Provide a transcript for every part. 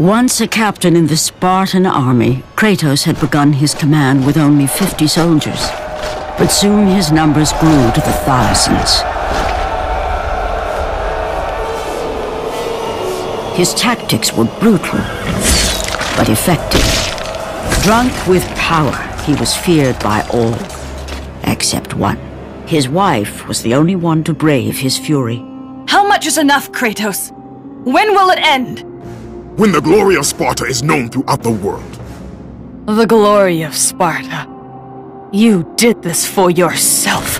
Once a captain in the Spartan army, Kratos had begun his command with only 50 soldiers. But soon his numbers grew to the thousands. His tactics were brutal, but effective. Drunk with power, he was feared by all, except one. His wife was the only one to brave his fury. How much is enough, Kratos? When will it end? When the glory of Sparta is known throughout the world. The glory of Sparta. You did this for yourself.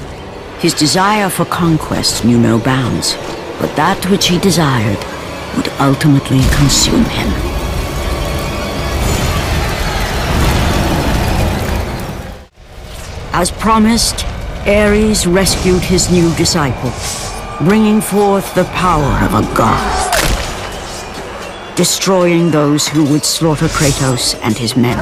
His desire for conquest knew no bounds, but that which he desired would ultimately consume him. As promised, Ares rescued his new disciple, bringing forth the power of a god destroying those who would slaughter Kratos and his men.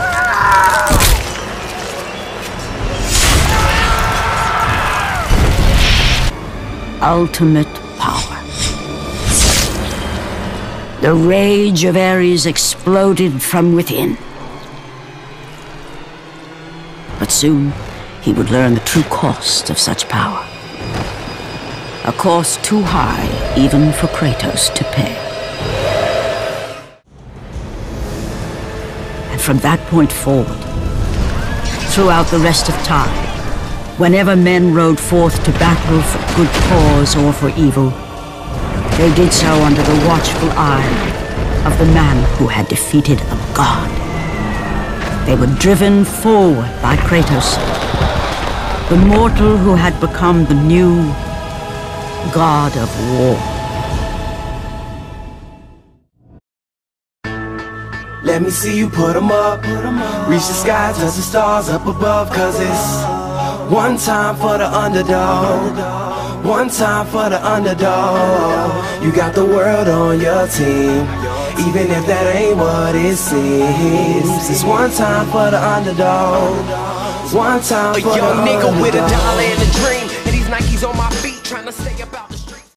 Ultimate power. The rage of Ares exploded from within. But soon, he would learn the true cost of such power. A cost too high even for Kratos to pay. From that point forward. Throughout the rest of time, whenever men rode forth to battle for good cause or for evil, they did so under the watchful eye of the man who had defeated a god. They were driven forward by Kratos, the mortal who had become the new god of war. Let me see you put them up. Reach the sky, touch the stars up above. Cause it's one time for the underdog. One time for the underdog. You got the world on your team. Even if that ain't what it seems. It's one time for the underdog. One time for a young nigga with a dollar and a dream. And these Nikes on my feet